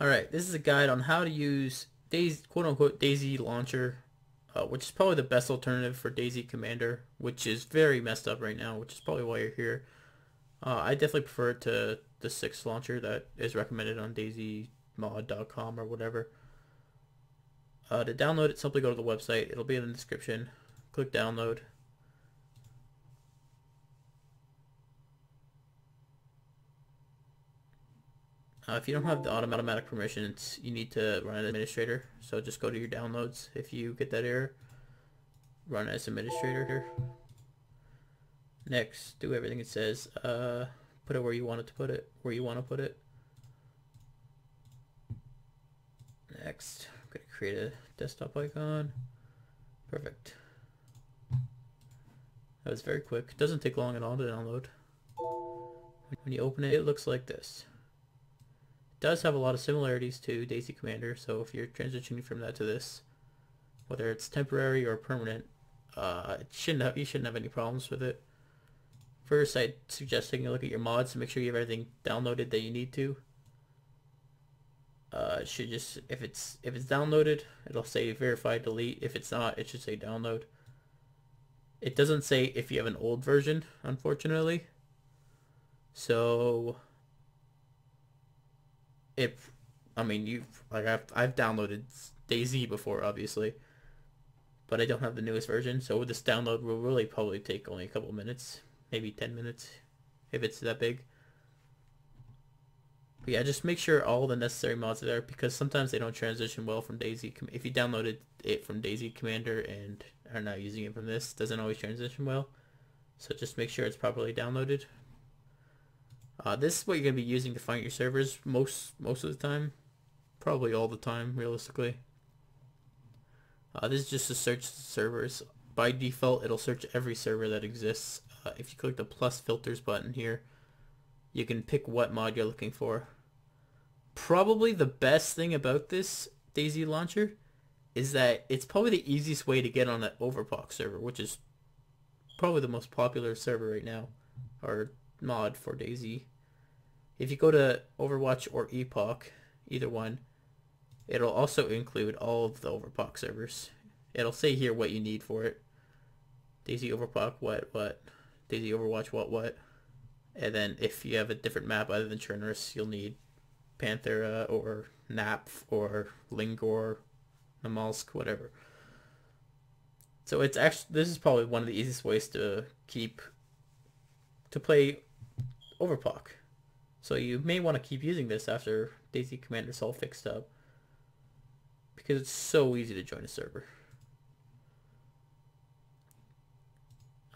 Alright, this is a guide on how to use DayZ, quote-unquote DayZ Launcher, uh, which is probably the best alternative for DayZ Commander, which is very messed up right now, which is probably why you're here. Uh, I definitely prefer it to the 6 launcher that is recommended on dayzmod.com or whatever. Uh, to download it, simply go to the website. It'll be in the description. Click download. Uh, if you don't have the automatic permissions, you need to run as administrator. So just go to your downloads. If you get that error, run as administrator. Here. Next, do everything it says. Uh, put it where you want it to put it, where you want to put it. Next, I'm going to create a desktop icon. Perfect. That was very quick. It Doesn't take long at all to download. When you open it, it looks like this does have a lot of similarities to DayZ Commander, so if you're transitioning from that to this, whether it's temporary or permanent, uh, it shouldn't have, you shouldn't have any problems with it. First, I'd suggest taking a look at your mods to make sure you have everything downloaded that you need to. Uh, it should just, if it's if it's downloaded, it'll say verify delete. If it's not, it should say download. It doesn't say if you have an old version, unfortunately. So if I mean you've like I've I've downloaded DayZ before obviously, but I don't have the newest version, so this download will really probably take only a couple minutes, maybe ten minutes, if it's that big. But yeah, just make sure all the necessary mods are there because sometimes they don't transition well from DayZ. If you downloaded it from DayZ Commander and are now using it from this, doesn't always transition well. So just make sure it's properly downloaded uh, this is what you're going to be using to find your servers most most of the time. Probably all the time, realistically. Uh, this is just to search servers. By default, it'll search every server that exists. Uh, if you click the plus filters button here, you can pick what mod you're looking for. Probably the best thing about this DayZ launcher is that it's probably the easiest way to get on that Overpoch server, which is probably the most popular server right now, or mod for DayZ. If you go to Overwatch or Epoch, either one, it'll also include all of the Overpoch servers. It'll say here what you need for it. DayZ Overpoch, what, what. DayZ Overwatch, what, what. And then if you have a different map other than Chernarus, you'll need Panthera or Napf or Lingor, Namalsk, whatever. So it's actually, this is probably one of the easiest ways to keep, to play Overpoch. So you may want to keep using this after DayZ Commander's all fixed up. Because it's so easy to join a server.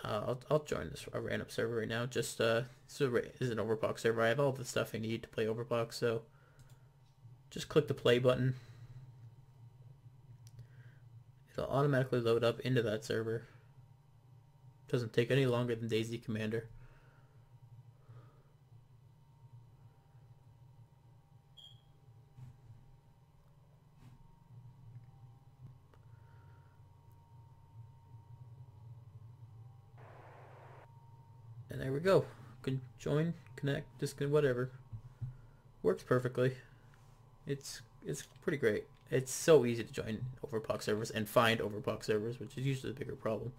Uh, I'll, I'll join this a random server right now. Just uh, so is an Overpoch server. I have all the stuff I need to play Overpoch, so just click the play button. It'll automatically load up into that server. Doesn't take any longer than DayZ Commander. There we go. Can join, connect, disconnect, whatever. Works perfectly. It's it's pretty great. It's so easy to join Overpoch servers and find Overpoch servers, which is usually the bigger problem.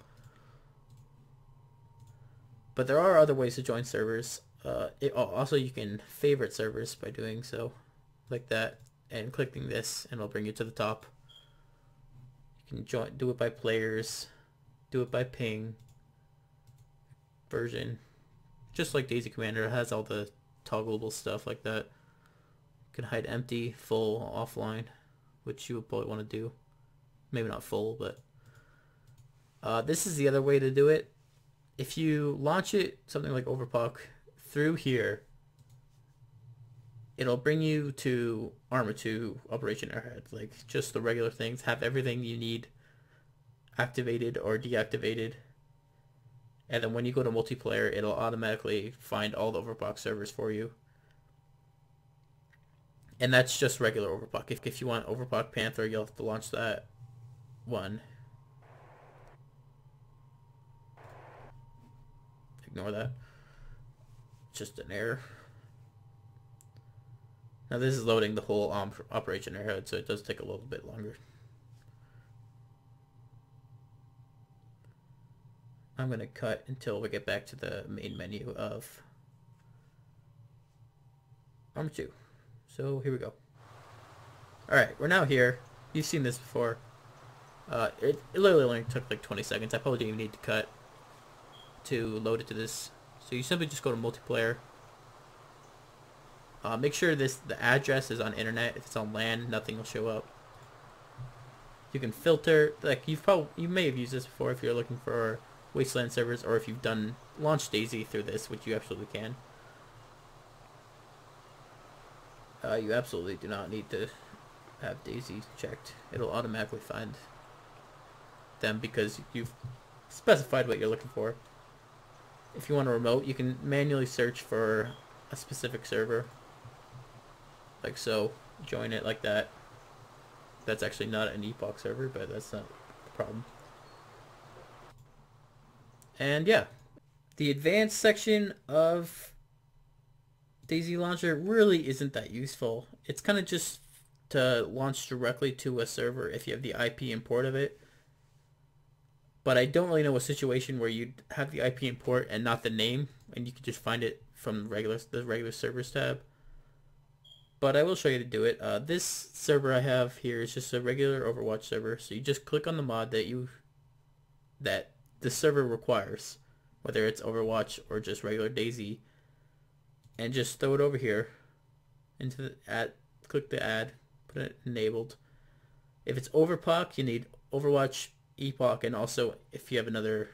But there are other ways to join servers. Uh, it, also, you can favorite servers by doing so, like that, and clicking this, and it'll bring you to the top. You can join, do it by players, do it by ping, version. Just like DayZ Commander, it has all the toggleable stuff like that. You can hide empty, full, offline, which you would probably want to do. Maybe not full, but... Uh, this is the other way to do it. If you launch it, something like Overpoch, through here, it'll bring you to Arma 2 Operation Arrowhead. Like, just the regular things. Have everything you need activated or deactivated and then when you go to multiplayer, it'll automatically find all the Overpoch servers for you. And that's just regular Overpoch. If, if you want Overpoch Panther, you'll have to launch that one. Ignore that. Just an error. Now this is loading the whole um, operation arrowhead, so it does take a little bit longer. I'm going to cut until we get back to the main menu of Arma 2. So here we go. Alright, we're now here. You've seen this before. Uh, it, it literally only took like 20 seconds. I probably didn't even need to cut to load it to this. So you simply just go to multiplayer. Uh, make sure this the address is on internet. If it's on LAN, nothing will show up. You can filter, like you've probably, you may have used this before if you're looking for Wasteland servers or if you've done launch DayZ through this, which you absolutely can. Uh, you absolutely do not need to have DayZ checked. It'll automatically find them because you've specified what you're looking for. If you want a remote, you can manually search for a specific server. Like so. Join it like that. That's actually not an Epoch server, but that's not the problem. And yeah, the advanced section of DayZ Launcher really isn't that useful. It's kind of just to launch directly to a server if you have the IP import of it. But I don't really know a situation where you'd have the IP import and not the name, and you could just find it from regular the regular servers tab. But I will show you to do it. Uh, this server I have here is just a regular Overwatch server, so you just click on the mod that you that the server requires, whether it's Overwatch or just regular DayZ, and just throw it over here into the ad. Click the add, put it enabled. If it's Overpoch, you need Overwatch Epoch, and also if you have another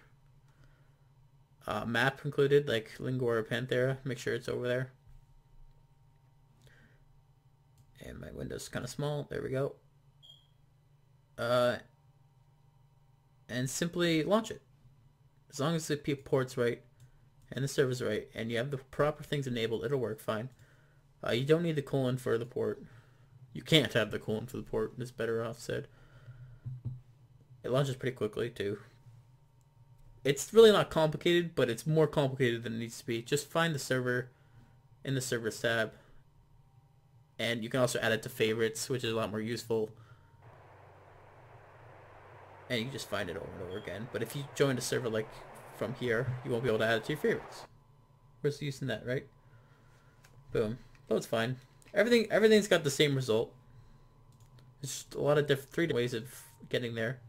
uh, map included, like Lingor or Panthera, make sure it's over there. And my window's kind of small. There we go. Uh, and simply launch it. As long as the port's right and the server's right and you have the proper things enabled, it'll work fine. Uh, you don't need the colon for the port. You can't have the colon for the port. It's better off said. It launches pretty quickly too. It's really not complicated, but it's more complicated than it needs to be. Just find the server in the servers tab. And you can also add it to favorites, which is a lot more useful. And you just find it over and over again. But if you join a server like from here, you won't be able to add it to your favorites. Where's the use in that, right? Boom. But it's fine. Everything everything's got the same result. It's just a lot of different three ways of getting there.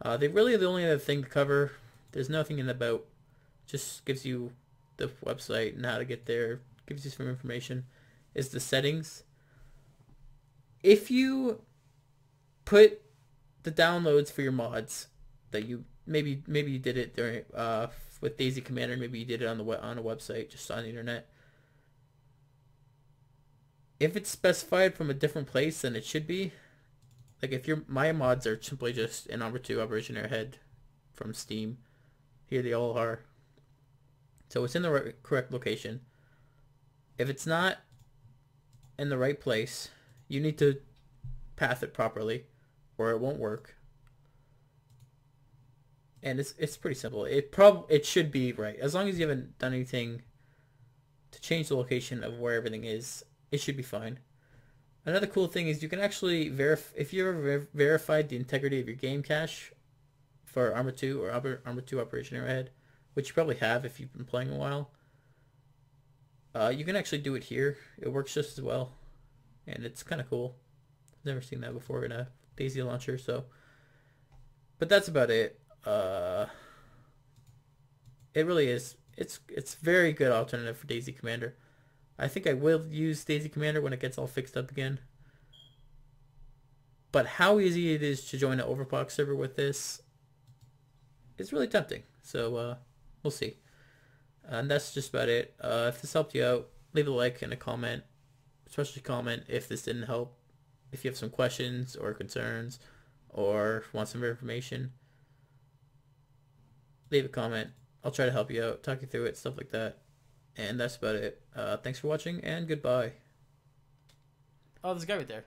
Uh, they really the only other thing to cover. There's nothing in the about. Just gives you the website and how to get there. Gives you some information. Is the settings. If you put the downloads for your mods that you maybe maybe you did it during uh, with DayZ Commander. Maybe you did it on the on a website, just on the internet. If it's specified from a different place than it should be, like if your my mods are simply just an Arma 2 Operation Arrowhead from Steam, here they all are. So it's in the right, correct location. If it's not in the right place, you need to path it properly or it won't work. And it's it's pretty simple. It prob it should be right. As long as you haven't done anything to change the location of where everything is, it should be fine. Another cool thing is you can actually verify if you ever ver verified the integrity of your game cache for Arma 2 or Arma 2 Operation Arrowhead, which you probably have if you've been playing a while. Uh, you can actually do it here. It works just as well, and it's kind of cool. I've Never seen that before in a DayZ launcher, so. But that's about it. Uh, it really is. It's it's very good alternative for DayZ Commander. I think I will use DayZ Commander when it gets all fixed up again. But how easy it is to join an Overpoch server with this is really tempting. So uh, we'll see. And that's just about it. Uh, if this helped you out, leave a like and a comment. Especially comment if this didn't help. If you have some questions or concerns or want some more information leave a comment. I'll try to help you out, talk you through it, stuff like that. And that's about it. Uh, thanks for watching, and goodbye. Oh, there's a guy right there.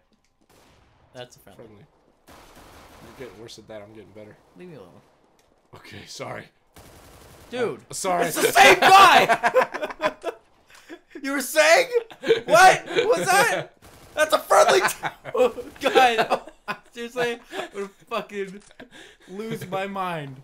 That's a friendly. friendly. You're getting worse at that. I'm getting better. Leave me alone. Okay, sorry. Dude. Uh, sorry. It's the same guy! you were saying? What? What's that? That's a friendly. Oh, God, seriously, I'm gonna fucking lose my mind.